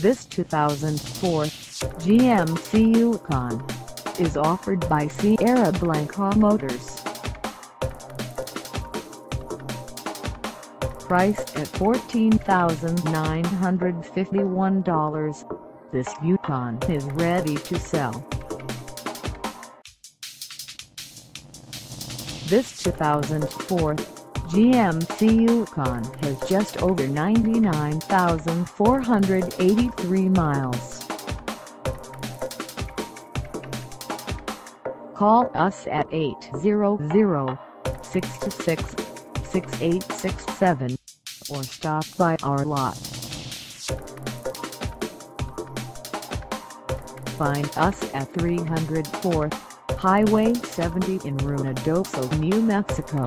This 2004 GMC Yukon is offered by Sierra Blanca Motors. Priced at $14,951, this Yukon is ready to sell. This 2004 GMC Yukon has just over 99,483 miles. Call us at 800-626-6867 or stop by our lot. Find us at 304 Highway 70 in Ruidoso, New Mexico